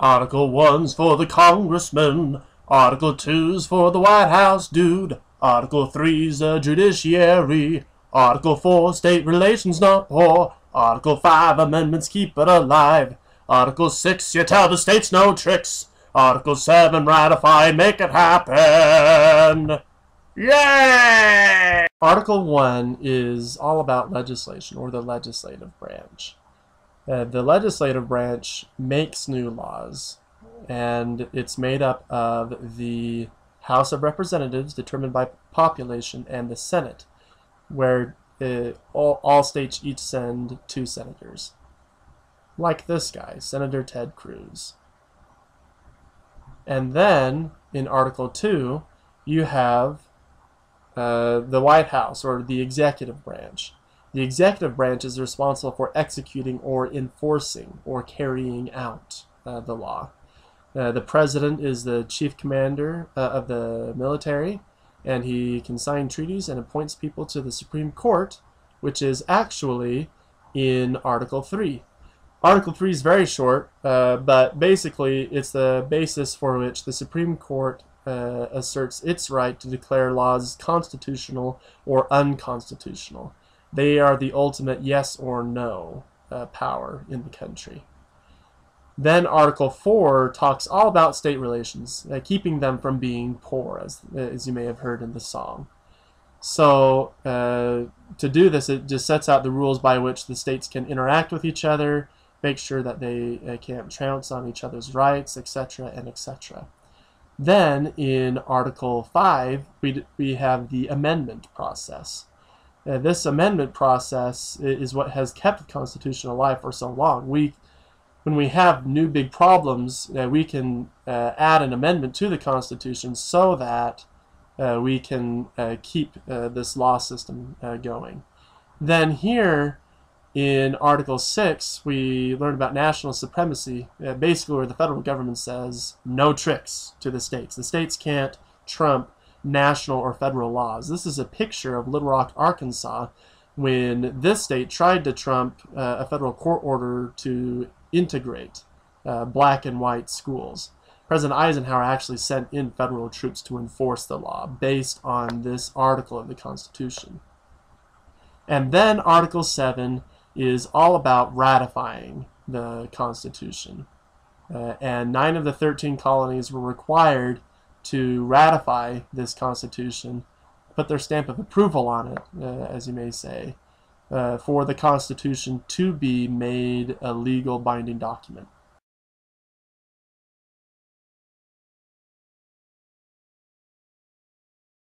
Article 1's for the congressman. Article 2's for the White House dude. Article 3's the judiciary. Article 4, state relations not poor. Article 5, amendments keep it alive. Article 6, you tell the states no tricks. Article 7, ratify and make it happen. Yay! Article 1 is all about legislation, or the legislative branch. Uh, the legislative branch makes new laws, and it's made up of the House of Representatives, determined by population, and the Senate, where uh, all, all states each send two senators. Like this guy, Senator Ted Cruz. And then, in Article 2, you have uh, the White House, or the executive branch. The executive branch is responsible for executing or enforcing or carrying out uh, the law. Uh, the president is the chief commander uh, of the military, and he can sign treaties and appoints people to the Supreme Court, which is actually in Article 3. Article 3 is very short, uh, but basically it's the basis for which the Supreme Court uh, asserts its right to declare laws constitutional or unconstitutional. They are the ultimate yes or no uh, power in the country. Then Article 4 talks all about state relations, uh, keeping them from being poor, as, as you may have heard in the song. So uh, to do this, it just sets out the rules by which the states can interact with each other, make sure that they uh, can't trounce on each other's rights, etc., and etc. Then in Article 5, we, we have the amendment process. Uh, this amendment process is what has kept the Constitution alive for so long. We when we have new big problems, uh, we can uh, add an amendment to the Constitution so that uh, we can uh, keep uh, this law system going. Then here in Article 6, we learn about national supremacy, basically where the federal government says no tricks to the states. The states can't trump national or federal laws. This is a picture of Little Rock, Arkansas, when this state tried to trump a federal court order to integrate uh, black and white schools. President Eisenhower actually sent in federal troops to enforce the law based on this article of the Constitution. And then Article 7 is all about ratifying the Constitution. Uh, and nine of the 13 colonies were required to ratify this Constitution, put their stamp of approval on it, uh, as you may say, uh, for the Constitution to be made a legal binding document.